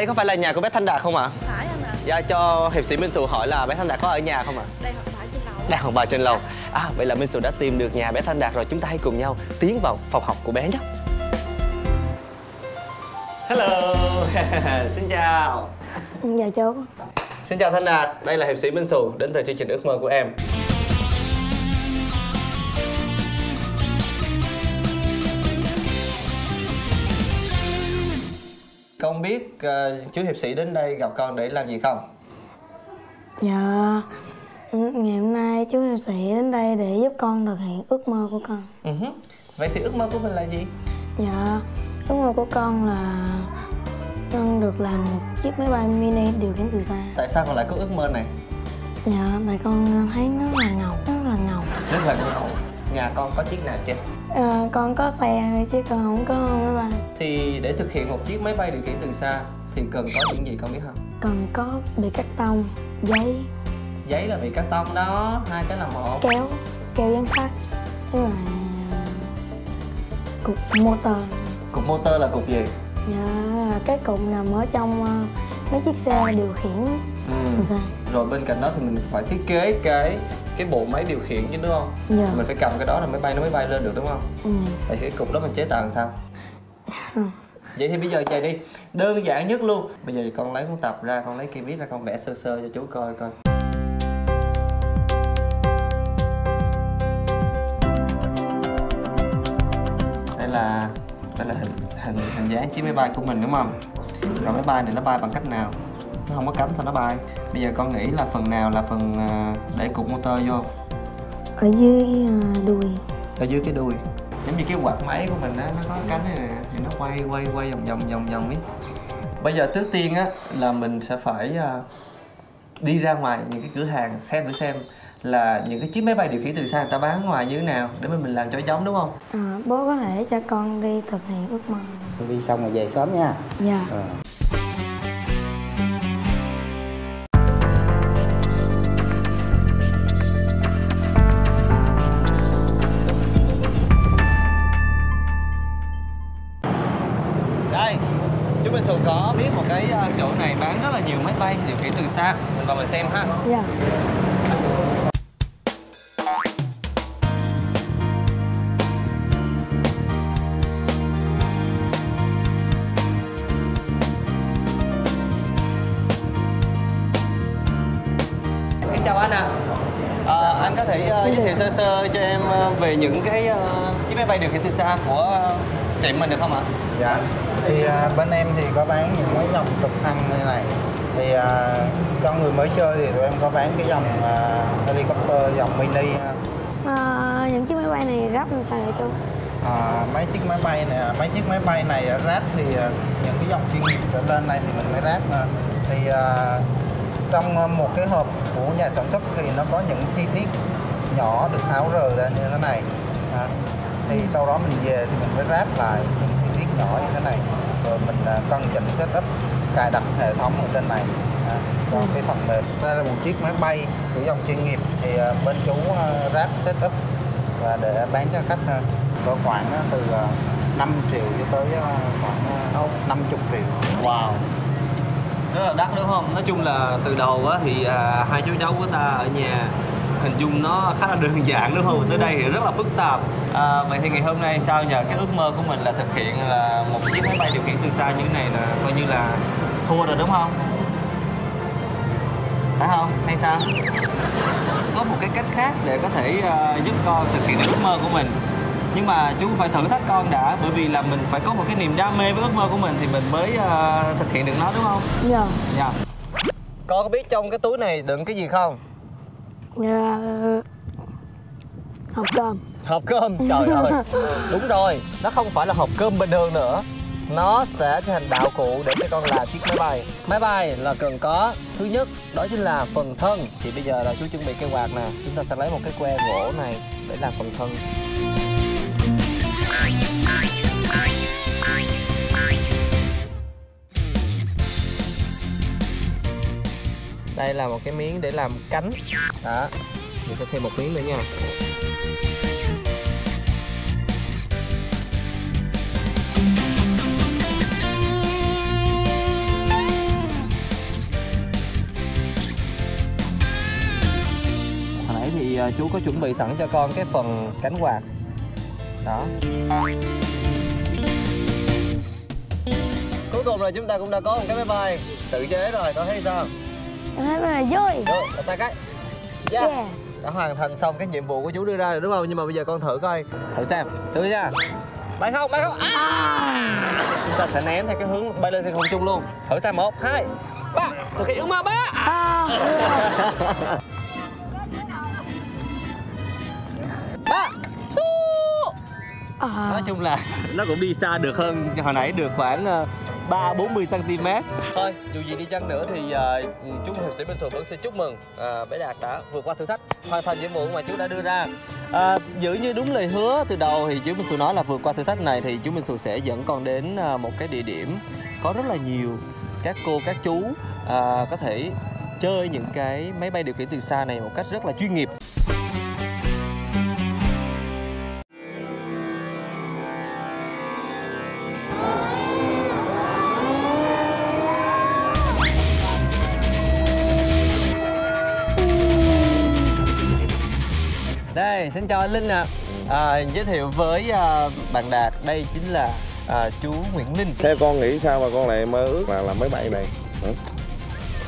đây có phải là nhà của bé Thanh Đạt không ạ? À? Phải anh ạ Dạ cho hiệp sĩ Minh Sù hỏi là bé Thanh Đạt có ở nhà không ạ? À? Đây học bài trên lầu Đang học bài trên lầu À vậy là Minh Sù đã tìm được nhà bé Thanh Đạt rồi Chúng ta hãy cùng nhau tiến vào phòng học của bé nhé Hello Xin chào Dạ chú Xin chào Thanh Đạt Đây là hiệp sĩ Minh Sù Đến từ chương trình ước mơ của em Con biết uh, chú hiệp sĩ đến đây gặp con để làm gì không? Dạ Ngày hôm nay chú hiệp sĩ đến đây để giúp con thực hiện ước mơ của con uh-huh. Vậy thì ước mơ của mình là gì? Dạ Ước mơ của con là Con được làm một chiếc máy bay mini điều khiển từ xa Tại sao con lại có ước mơ này? Dạ tại con thấy nó là ngầu Rất là ngầu Rất là ngầu Nhà con có chiếc nào chưa? À, Con có xe chứ con không có máy bay Thì để thực hiện một chiếc máy bay điều khiển từ xa Thì cần có những gì con biết không? Cần có bìa cắt tông, giấy. Giấy là bìa cắt tông đó, hai cái là một. Kéo, kéo dán sắt Với lại cục motor. Cục motor là cục gì? Dạ, cái cục nằm ở trong uh, mấy chiếc xe điều khiển. Ừ. từ xa Rồi bên cạnh đó thì mình phải thiết kế cái cái bộ máy điều khiển chứ đúng không? Dạ Mình phải cầm cái đó là máy bay nó mới bay lên được đúng không? ừ. Vậy cái cục đó mình chế tạo làm sao? Vậy thì bây giờ vậy đi Đơn giản nhất luôn Bây giờ con lấy cuốn tập ra Con lấy cây viết ra con vẽ sơ sơ cho chú coi coi Đây là Đây là hình hình hình dáng chiếc máy bay của mình đúng không? Rồi máy bay này nó bay bằng cách nào? Nó không có cánh sao nó bay. Bây giờ con nghĩ là phần nào là phần à, để cục motor vô? Ở dưới uh, đùi. Ở dưới cái đuôi giống như cái quạt máy của mình á nó có cánh này nè thì nó quay quay quay vòng vòng vòng vòng ấy. Bây giờ trước tiên á là mình sẽ phải uh, đi ra ngoài những cái cửa hàng xem thử xem là những cái chiếc máy bay điều khiển từ xa người ta bán ngoài như thế nào để mà mình làm cho giống đúng không? À, Bố có thể cho con đi thực hiện ước mơ. Đi xong rồi về sớm nha. Dạ. Ờ. đây. Chú Minh Sù có biết một cái uh, chỗ này bán rất là nhiều máy bay điều khiển từ xa. Mình vào mình xem ha. Dạ. Xin chào anh ạ. À. anh có thể uh, giới thiệu sơ sơ cho em uh, về những cái uh, chiếc máy bay điều khiển từ xa của uh, tiệm mình được không ạ? dạ thì à, bên em thì có bán những cái dòng trực thăng như này thì à, cho người mới chơi thì tụi em có bán cái dòng à, helicopter dòng mini ha. à, Những chiếc máy bay này ráp làm sao vậy chú? à, mấy chiếc máy bay này mấy chiếc máy bay này à, ráp thì à, những cái dòng chuyên nghiệp trở lên đây thì mình mới ráp à. thì à, trong à, một cái hộp của nhà sản xuất thì nó có những chi tiết nhỏ được tháo rời ra như thế này à, thì sau đó mình về thì mình mới ráp lại tiết nhỏ như thế này. Rồi mình à, cân chỉnh setup cài đặt hệ thống ở trên này. À, cho cái phần mềm. Đây là một chiếc máy bay của dòng chuyên nghiệp. Thì à, bên chú ráp setup và để bán cho khách có khoảng từ à, 5 triệu cho tới khoảng à, 50 triệu. Wow. Rất là đắt đúng không? Nói chung là từ đầu á thì à, hai chú cháu của ta ở nhà hình dung nó khá là đơn giản đúng không? Tới đây thì rất là phức tạp à, Vậy thì ngày hôm nay sao nhờ cái ước mơ của mình là thực hiện là một chiếc máy bay điều khiển từ xa như thế này là coi như là thua rồi đúng không? Phải không? Hay sao? Có một cái cách khác để có thể à, giúp con thực hiện được ước mơ của mình nhưng mà chú phải thử thách con đã bởi vì là mình phải có một cái niềm đam mê với ước mơ của mình thì mình mới uh, thực hiện được nó đúng không Dạ dạ con có biết trong cái túi này đựng cái gì không Dạ Hộp cơm. Hộp cơm? Trời ơi. Đúng rồi nó không phải là hộp cơm bình thường nữa. Nó sẽ trở thành đạo cụ để cho con làm chiếc máy bay. Máy bay là cần có thứ nhất đó chính là phần thân. Thì bây giờ là chú chuẩn bị cây quạt nè chúng ta sẽ lấy một cái que gỗ này để làm phần thân. Đây là một cái miếng để làm cánh. Đó mình sẽ thêm một miếng nữa nha chú có chuẩn bị sẵn cho con cái phần cánh quạt. Đó. Cuối cùng là chúng ta cũng đã có một cái máy bay tự chế rồi con thấy sao? Em thấy là vui. Đặt tay cái yeah. yeah. đã hoàn thành xong cái nhiệm vụ của chú đưa ra rồi đúng không? Nhưng mà bây giờ con thử coi. Thử xem thử nha. Bay không bay không. À! chúng ta sẽ ném theo cái hướng bay lên trên không trung luôn. Thử xem một hai ba. Thực hiện ước mơ ba. À, à, nói chung là nó cũng đi xa được hơn hồi nãy được khoảng ờ, ba bốn mươi cm thôi dù gì đi chăng nữa thì uh, chú hiệp sĩ Minh Sùa vẫn xin chúc mừng uh, bé Đạt đã vượt qua thử thách hoàn thành nhiệm vụ mà chú đã đưa ra. À, giữ như đúng lời hứa từ đầu thì chú Minh Sùa nói là vượt qua thử thách này thì chú Minh Sùa sẽ dẫn con đến một cái địa điểm có rất là nhiều các cô các chú uh, có thể chơi những cái máy bay điều khiển từ xa này một cách rất là chuyên nghiệp Đây, xin chào anh Linh ạ. À, giới thiệu với à, bạn Đạt, đây chính là à, chú Nguyễn Linh. Theo con nghĩ sao mà con lại mơ ước là làm máy bay này? Hả?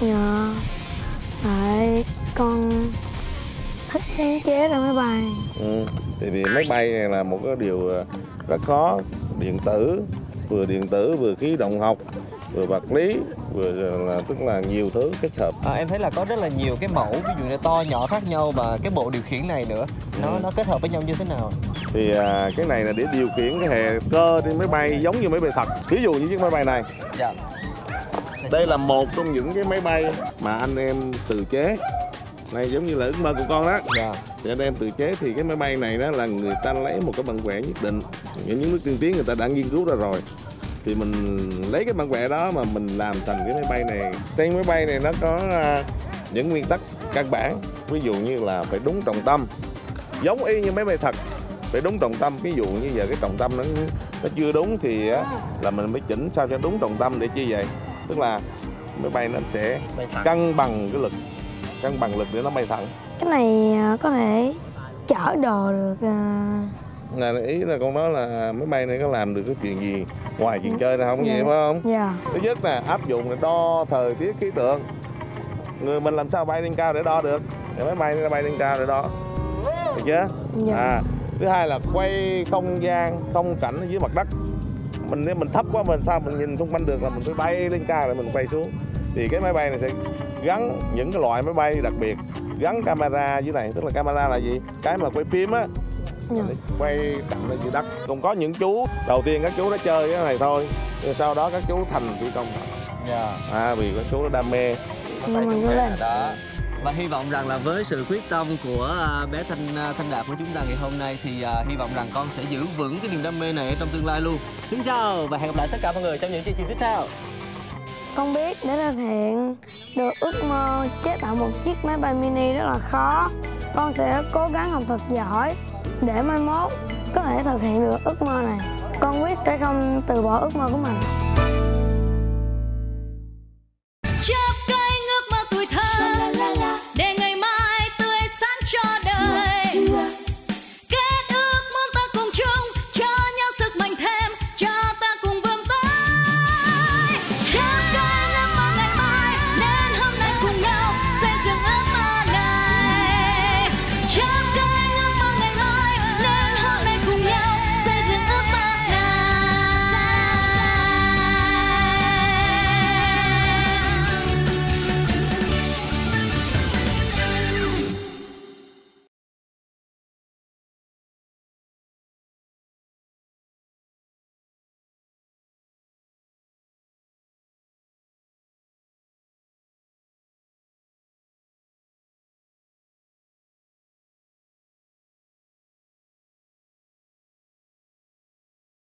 dạ tại con thích sáng chế ra máy bay Ừ. Thì vì máy bay này là một cái điều rất khó, điện tử, vừa điện tử vừa khí động học, vừa vật lý, vừa là tức là nhiều thứ kết hợp. À, em thấy là có rất là nhiều cái mẫu, ví dụ như to nhỏ khác nhau và cái bộ điều khiển này nữa, nó Ừ. nó kết hợp với nhau như thế nào? Thì à, cái này là để điều khiển cái hệ cơ trên máy bay giống như máy bay thật. Ví dụ như chiếc máy bay này, Dạ. đây là một trong những cái máy bay mà anh em tự chế. Này giống như là ước mơ của con đó. Dạ. thì anh em tự chế thì cái máy bay này đó là người ta lấy một cái bản vẽ nhất định những những nước tiên tiến người ta đã nghiên cứu ra rồi thì mình lấy cái bản vẽ đó mà mình làm thành cái máy bay này. Trên máy bay này nó có à, những nguyên tắc căn bản. Ví dụ như là phải đúng trọng tâm. Giống y như máy bay thật phải đúng trọng tâm. Ví dụ như giờ cái trọng tâm nó nó chưa đúng thì á, là mình mới chỉnh sao cho đúng trọng tâm để chi vậy? Tức là máy bay nó sẽ cân bằng cái lực cân bằng lực để nó bay thẳng. Cái này à, có thể chở đồ được à, là ý là con nói là máy bay này có làm được cái chuyện gì ngoài chuyện chơi ra không Dạ. vậy phải không? Dạ. Thứ nhất là áp dụng là đo thời tiết khí tượng. Người mình làm sao bay lên cao để đo được? Thì máy bay nó bay lên cao để đo. Được chưa? Dạ. À thứ hai là quay không gian không cảnh dưới mặt đất. Mình nếu mình thấp quá mình sao mình nhìn xung quanh được là mình phải bay lên cao để mình quay xuống. Thì cái máy bay này sẽ gắn những cái loại máy bay đặc biệt gắn camera dưới này. Tức là camera là gì? Cái mà quay phim á dạ. để quay cảnh ở dưới đất còn có những chú đầu tiên các chú đã chơi cái này thôi nhưng sau đó các chú thành phi công thật. Dạ. à vì các chú đã đam mê cứ lên. đó và hy vọng rằng là với sự quyết tâm của à, bé Thanh à, Thanh Đạt của chúng ta ngày hôm nay thì à, hy vọng rằng con sẽ giữ vững cái niềm đam mê này ở trong tương lai luôn. Xin chào và hẹn gặp lại tất cả mọi người trong những chương trình tiếp theo. con biết để thực hiện được ước mơ chế tạo một chiếc máy bay mini rất là khó con sẽ cố gắng học thật giỏi để mai mốt có thể thực hiện được ước mơ này. Con quyết sẽ không từ bỏ ước mơ của mình.